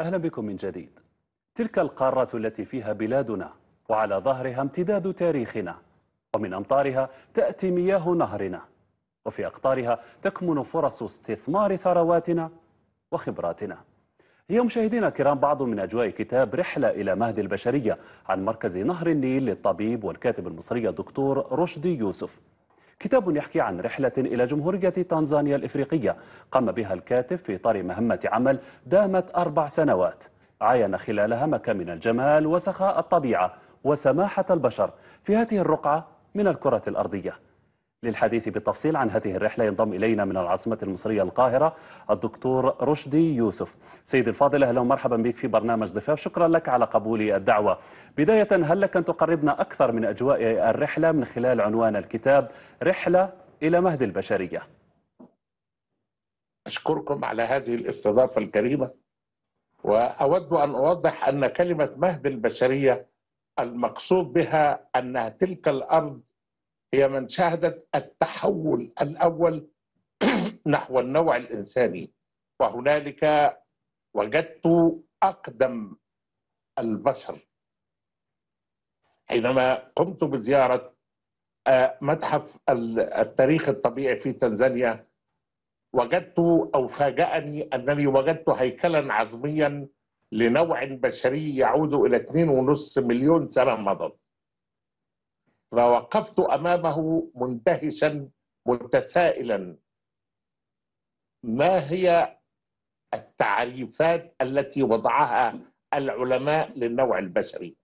أهلا بكم من جديد. تلك القارة التي فيها بلادنا وعلى ظهرها امتداد تاريخنا ومن أمطارها تأتي مياه نهرنا وفي أقطارها تكمن فرص استثمار ثرواتنا وخبراتنا. هي مشاهدينا الكرام بعض من أجواء كتاب رحلة إلى مهد البشرية عن مركز نهر النيل للطبيب والكاتب المصري الدكتور رشدي يوسف. كتاب يحكي عن رحلة إلى جمهورية تنزانيا الإفريقية. قام بها الكاتب في إطار مهمة عمل دامت أربع سنوات. عاين خلالها مكامن الجمال وسخاء الطبيعة وسماحة البشر. في هذه الرقعة من الكرة الأرضية. للحديث بالتفصيل عن هذه الرحلة ينضم إلينا من العاصمة المصرية القاهرة الدكتور رشدي يوسف. سيد الفاضل أهلا ومرحبا بك في برنامج ضفاف شكرا لك على قبول الدعوة. بداية هل لك أن تقربنا أكثر من أجواء الرحلة من خلال عنوان الكتاب رحلة إلى مهد البشرية؟ أشكركم على هذه الاستضافة الكريمة وأود أن أوضح أن كلمة مهد البشرية المقصود بها أن تلك الأرض هي من شهدت التحول الأول نحو النوع الإنساني. وهنالك وجدت أقدم البشر. حينما قمت بزيارة متحف التاريخ الطبيعي في تنزانيا وجدت أو فاجأني أنني وجدت هيكلا عظميا لنوع بشري يعود إلى 2.5 مليون سنة مضت. فوقفت أمامه مندهشا متسائلا. ما هي التعريفات التي وضعها العلماء للنوع البشري؟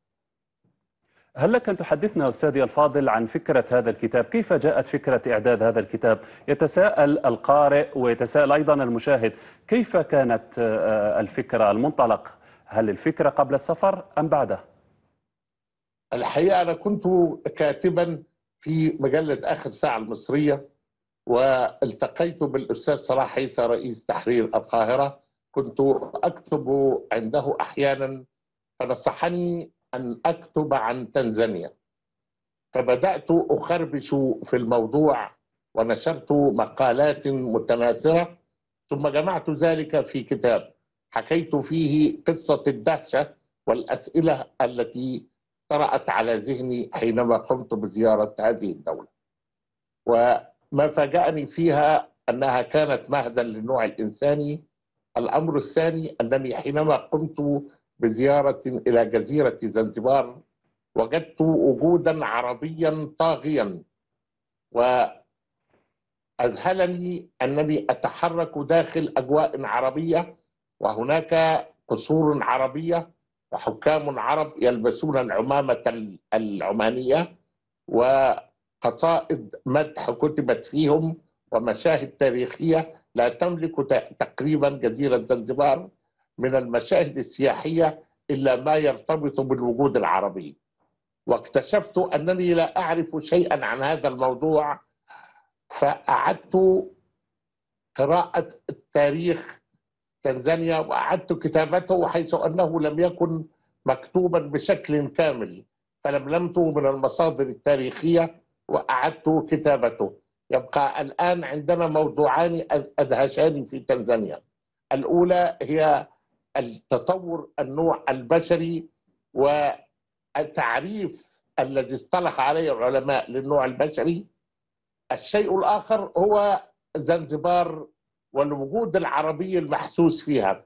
هل لك أن تحدثنا أستاذي الفاضل عن فكرة هذا الكتاب؟ كيف جاءت فكرة إعداد هذا الكتاب؟ يتساءل القارئ ويتساءل أيضا المشاهد كيف كانت الفكرة المنطلق؟ هل الفكرة قبل السفر أم بعده؟ الحقيقة أنا كنت كاتبا في مجلة آخر ساعة المصرية والتقيت بالأستاذ صلاح عيسى رئيس تحرير القاهرة. كنت أكتب عنده أحيانا فنصحني أن أكتب عن تنزانيا. فبدأت أخربش في الموضوع ونشرت مقالات متناثرة ثم جمعت ذلك في كتاب. حكيت فيه قصة الدهشة والأسئلة التي طرأت على ذهني حينما قمت بزيارة هذه الدولة. وما فاجأني فيها أنها كانت مهدا للنوع الإنساني. الأمر الثاني أنني حينما قمت بزيارة إلى جزيرة زنزبار وجدت وجودا عربيا طاغيا. وأذهلني أنني أتحرك داخل أجواء عربية وهناك قصور عربية وحكام عرب يلبسون العمامة العمانية وقصائد مدح كتبت فيهم ومشاهد تاريخية لا تملك تقريبا جزيرة زنزبار من المشاهد السياحية إلا ما يرتبط بالوجود العربي. واكتشفت أنني لا أعرف شيئا عن هذا الموضوع فأعدت قراءة التاريخ تنزانيا وأعدت كتابته حيث أنه لم يكن مكتوبا بشكل كامل فلملمته من المصادر التاريخية وأعدت كتابته. يبقى الآن عندنا موضوعان أدهشان في تنزانيا. الأولى هي التطور النوع البشري والتعريف الذي اصطلح عليه العلماء للنوع البشري. الشيء الآخر هو زنزبار والوجود العربي المحسوس فيها.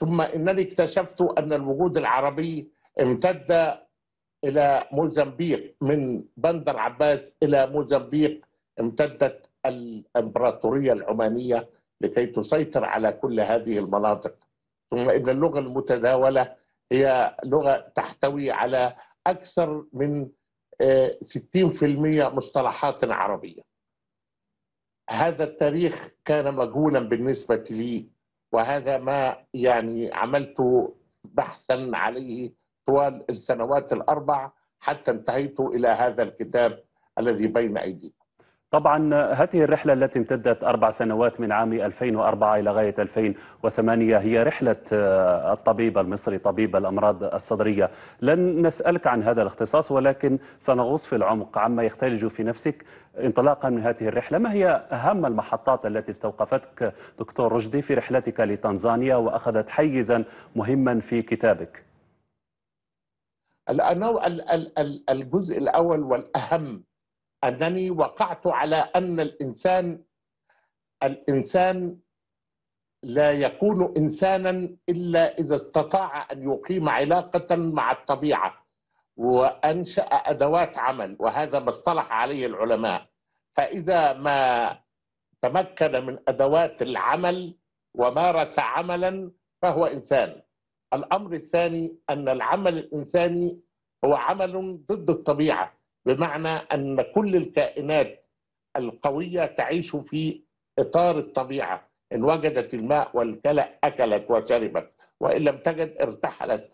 ثم إنني اكتشفت أن الوجود العربي امتد إلى موزمبيق من بندر عباس إلى موزمبيق امتدت الإمبراطورية العمانية لكي تسيطر على كل هذه المناطق. ثم إن اللغة المتداولة هي لغة تحتوي على أكثر من 60% مصطلحات عربية. هذا التاريخ كان مجهولا بالنسبة لي وهذا ما يعني عملت بحثا عليه طوال السنوات الأربع حتى انتهيت إلى هذا الكتاب الذي بين أيديكم. طبعا هذه الرحلة التي امتدت أربع سنوات من عام 2004 إلى غاية 2008 هي رحلة آه، الطبيب المصري طبيب الأمراض الصدرية. لن نسألك عن هذا الاختصاص ولكن سنغوص في العمق عما يختلج في نفسك انطلاقا من هذه الرحلة. ما هي أهم المحطات التي استوقفتك دكتور رشدي في رحلتك لتنزانيا وأخذت حيزا مهما في كتابك؟ الجزء الأول والأهم أنني وقعت على أن الإنسان الإنسان لا يكون إنسانا إلا إذا استطاع أن يقيم علاقة مع الطبيعة وأنشأ أدوات عمل وهذا ما اصطلح عليه العلماء. فإذا ما تمكن من أدوات العمل ومارس عملا فهو إنسان. الأمر الثاني أن العمل الإنساني هو عمل ضد الطبيعة. بمعنى أن كل الكائنات القوية تعيش في إطار الطبيعة إن وجدت الماء والكلى أكلت وشربت وإن لم تجد ارتحلت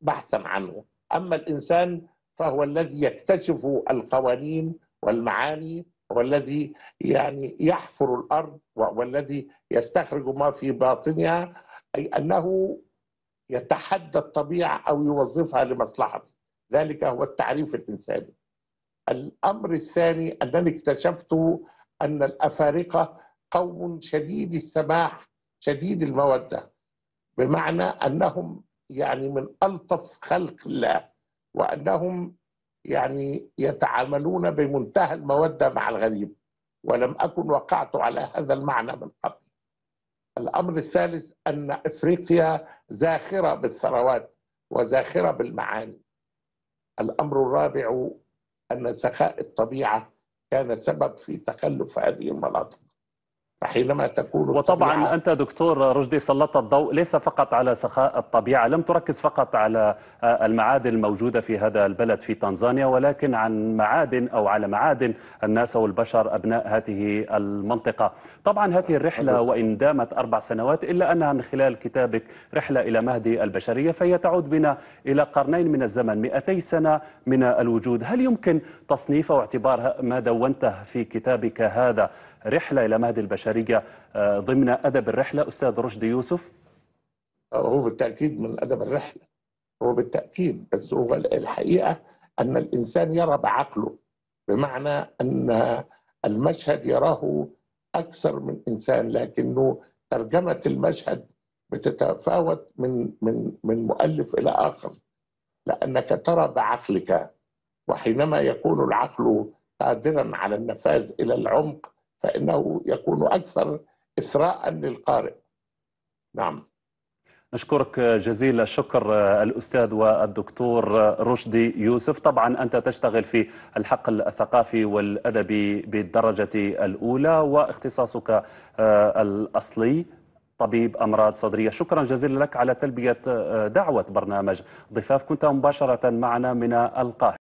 بحثا عنه. أما الإنسان فهو الذي يكتشف القوانين والمعاني والذي يعني يحفر الأرض والذي يستخرج ما في باطنها أي أنه يتحدى الطبيعة أو يوظفها لمصلحته. ذلك هو التعريف الإنساني. الأمر الثاني أنني اكتشفت أن الأفارقة قوم شديد السماح شديد المودة بمعنى أنهم يعني من ألطف خلق الله وأنهم يعني يتعاملون بمنتهى المودة مع الغريب ولم أكن وقعت على هذا المعنى من قبل. الأمر الثالث أن إفريقيا زاخرة بالثروات وزاخرة بالمعاني. الأمر الرابع أن سخاء الطبيعة كان سبب في تخلف هذه المناطق. فحينما تكون وطبعا أنت دكتور رشدي سلطت الضوء ليس فقط على سخاء الطبيعة لم تركز فقط على آه، المعادن الموجودة في هذا البلد في تنزانيا ولكن عن معادن أو على معادن الناس والبشر أبناء هذه المنطقة. طبعا هذه الرحلة وإن دامت أربع سنوات إلا أنها من خلال كتابك رحلة إلى مهدي البشرية فهي تعود بنا إلى قرنين من الزمن 200 سنة من الوجود. هل يمكن تصنيف واعتبار ما دونته في كتابك هذا رحلة إلى مهد البشرية؟ آه، ضمن أدب الرحلة. أستاذ رشدي يوسف. هو بالتأكيد من أدب الرحلة. هو بالتأكيد بس هو الحقيقة أن الإنسان يرى بعقله بمعنى أن المشهد يراه أكثر من إنسان لكنه ترجمة المشهد بتتفاوت من من من مؤلف إلى آخر. لأنك ترى بعقلك وحينما يكون العقل قادرا على النفاذ إلى العمق فإنه يكون أكثر إثراء للقارئ. نعم. نشكرك جزيل الشكر الأستاذ والدكتور رشدي يوسف. طبعا أنت تشتغل في الحقل الثقافي والأدبي بالدرجة الأولى واختصاصك الأصلي طبيب أمراض صدرية. شكرا جزيلا لك على تلبية دعوة برنامج ضفاف. كنت مباشرة معنا من القاهرة.